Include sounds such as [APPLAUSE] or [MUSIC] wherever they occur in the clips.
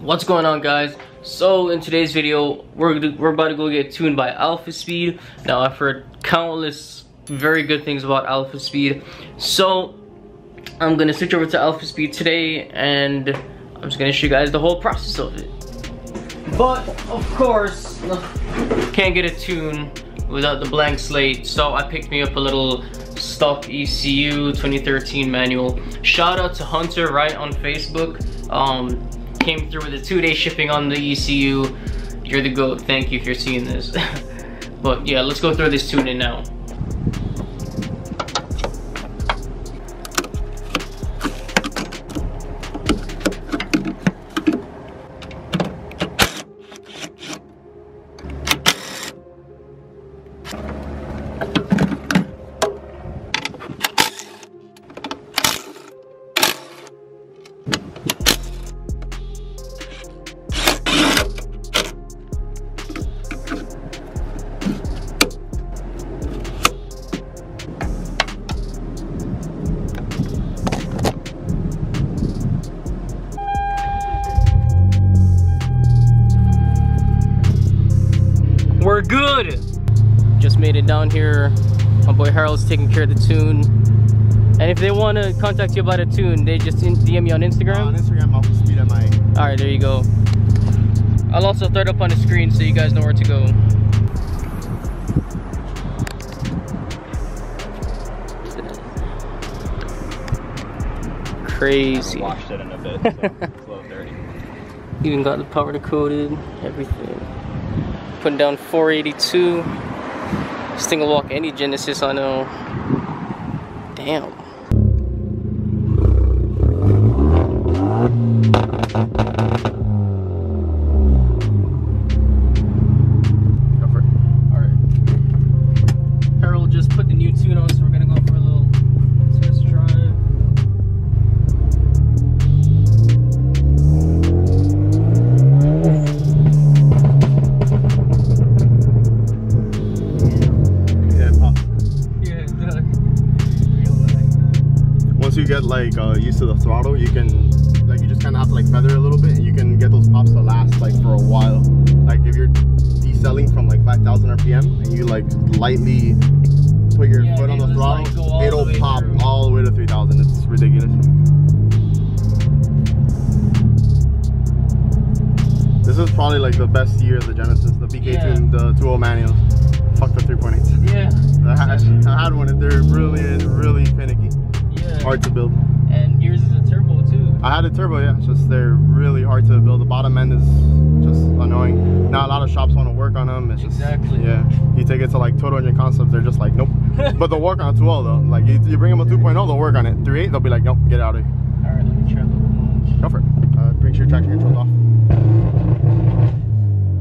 What's going on guys? So in today's video, we're, we're about to go get tuned by Alpha Speed. Now I've heard countless very good things about Alpha Speed. So I'm gonna switch over to Alpha Speed today and I'm just gonna show you guys the whole process of it. But of course, [SIGHS] can't get a tune without the blank slate. So I picked me up a little stock ECU 2013 manual. Shout out to Hunter right on Facebook. Um, came through with a two-day shipping on the ECU. You're the GOAT. Thank you if you're seeing this. [LAUGHS] but yeah, let's go through this tune in now. We're good. Just made it down here. My boy Harold's taking care of the tune. And if they want to contact you about a tune, they just DM me on Instagram. Uh, on Instagram, Alpha Speed at my. All right, there you go. I'll also throw it up on the screen so you guys know where to go. Crazy. Washed it in a bit, so it's a little [LAUGHS] dirty. Even got the powder coated, everything. Putting down 482. This thing will walk any Genesis I know. Damn. Like uh, used to the throttle, you can like you just kind of have to like feather a little bit, and you can get those pops to last like for a while. Like if you're decelling from like 5,000 RPM and you like lightly put your Yeah, foot on the throttle, like, the it'll way pop through. all the way to 3,000. It's ridiculous. This is probably like the best year of the Genesis, the BK Yeah. tune, the 2.0 manuals. Fuck the 3.8. Yeah. I had, I had one and they're really, really finicky. Hard to build. And yours is a turbo too. I had a turbo, yeah. It's just they're really hard to build. The bottom end is just annoying. Not a lot of shops want to work on them. It's just Exactly. yeah. You take it to like Total Engine Concepts, they're just like nope. [LAUGHS] but they'll work on it 2.0 though. Like you, you bring them a 2.0, they'll work on it. 3.8, they'll be like nope, get out of here. Alright, let me try a little launch. Go for it. Uh, make sure your traction control's off.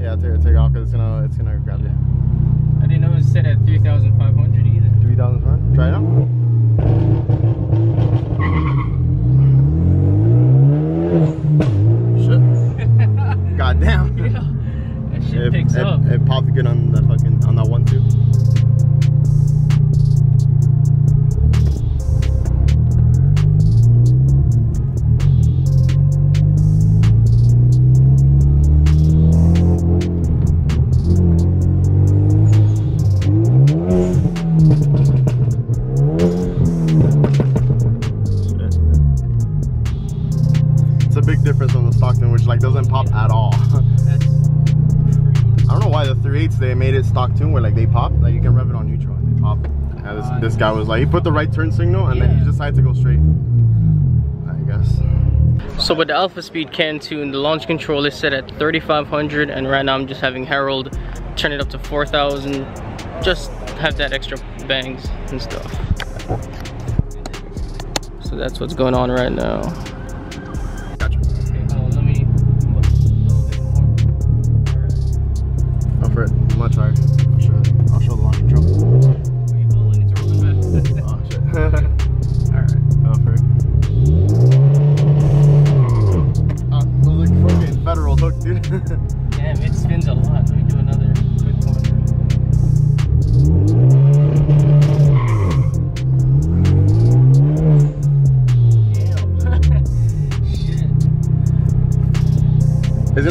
Yeah, take take it off because it's gonna it's gonna grab you. I didn't know it was set at 3,500 either. 3,000 front. Try it out. Difference from the stock tune, which like doesn't pop at all. [LAUGHS] I don't know why the 3.8s they made it stock tune where like they pop, like you can rev it on neutral and they pop. Yeah, this, Uh, this guy was like, he put the right turn signal and then he decided to go straight. I guess. So with the Alpha Speed can tune, the launch control is set at 3,500 and right now I'm just having Harold turn it up to 4,000. Just have that extra bangs and stuff. So that's what's going on right now.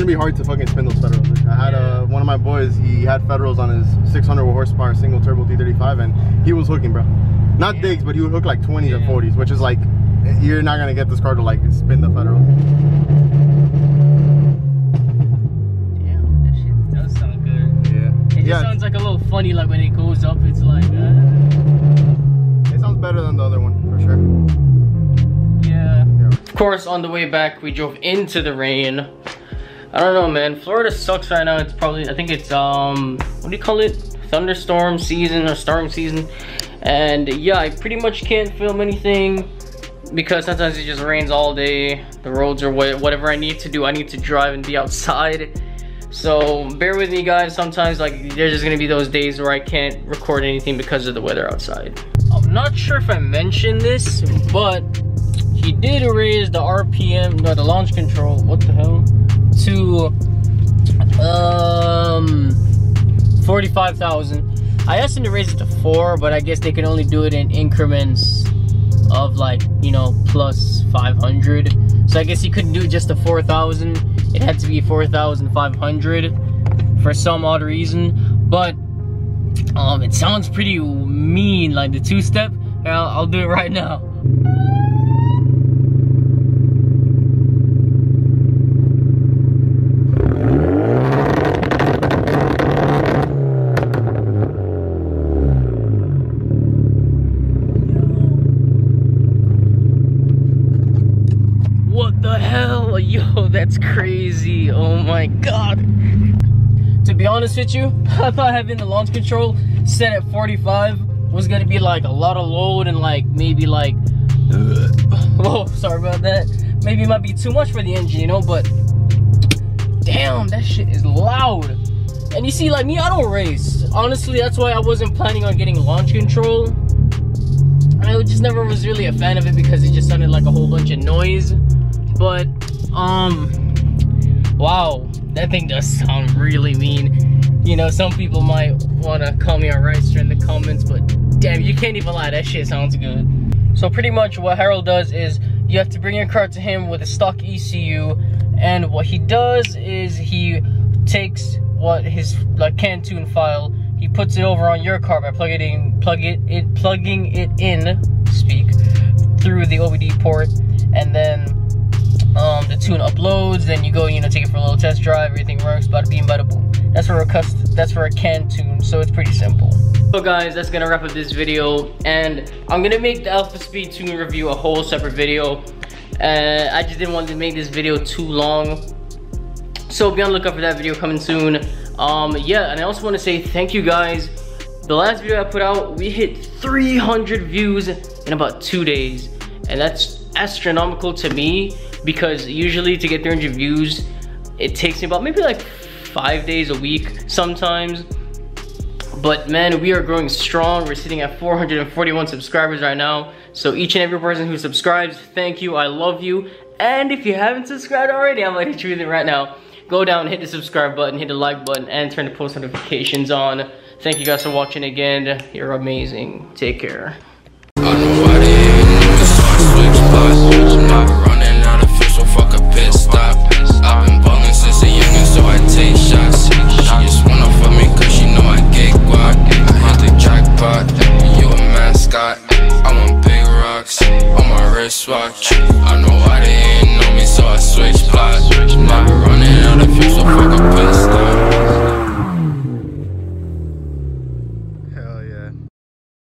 Gonna be hard to fucking spin those Federals. I had uh, one of my boys, he had Federals on his 600 horsepower single turbo T35 and he was hooking, bro. Not yeah. digs, but he would hook like 20s yeah. or 40s, which is like, you're not gonna get this car to like spin the Federal. Damn, that shit does sound good. Yeah. It just yeah. sounds like a little funny, like when it goes up, it's like, uh... It sounds better than the other one, for sure. Yeah. Of course, on the way back, we drove into the rain. I don't know, man. Florida sucks right now. It's probably, I think it's, um, what do you call it? Thunderstorm season or storm season. And yeah, I pretty much can't film anything because sometimes it just rains all day. The roads are wet. whatever I need to do. I need to drive and be outside. So bear with me guys. Sometimes like there's just gonna be those days where I can't record anything because of the weather outside. I'm not sure if I mentioned this, but he did raise the RPM, no, the launch control. What the 45,000. I asked them to raise it to four, but I guess they can only do it in increments of like, you know, plus 500. So I guess he couldn't do just to 4,000. It had to be 4,500 for some odd reason. But um, it sounds pretty mean, like the two-step. I'll, I'll do it right now. that's crazy. Oh my god. To be honest with you, [LAUGHS] I thought having the launch control set at 45 was gonna be like a lot of load and like maybe like, [LAUGHS] oh, sorry about that. Maybe it might be too much for the engine, you know, but damn, that shit is loud. And you see, like me, I don't race. Honestly, that's why I wasn't planning on getting launch control. I just never was really a fan of it because it just sounded like a whole bunch of noise. But um, wow, that thing does sound really mean. You know, some people might want to call me a ricer in the comments, but damn, you can't even lie, that shit sounds good. So pretty much what Harold does is you have to bring your car to him with a stock ECU, and what he does is he takes what his like CAN-tune file, he puts it over on your car by plugging plug it, it plugging it in, speak, through the OBD port, and then tune uploads, then you go, you know, take it for a little test drive, everything works, bada beam, bada boom. That's for a custom, that's for a can tune, so it's pretty simple. So guys, that's gonna wrap up this video, and I'm gonna make the Alpha Speed tune review a whole separate video. Uh, I just didn't want to make this video too long. So be on the lookout for that video coming soon. Um, yeah, and I also want to say thank you guys. The last video I put out, we hit 300 views in about two days. And that's astronomical to me because usually to get 300 views, it takes me about maybe like five days a week sometimes. But man, we are growing strong. We're sitting at 441 subscribers right now. So each and every person who subscribes, thank you, I love you. And if you haven't subscribed already, I'm gonna you it right now. Go down, hit the subscribe button, hit the like button, and turn the post notifications on. Thank you guys for watching again. You're amazing. Take care.